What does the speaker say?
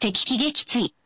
敵機撃墜。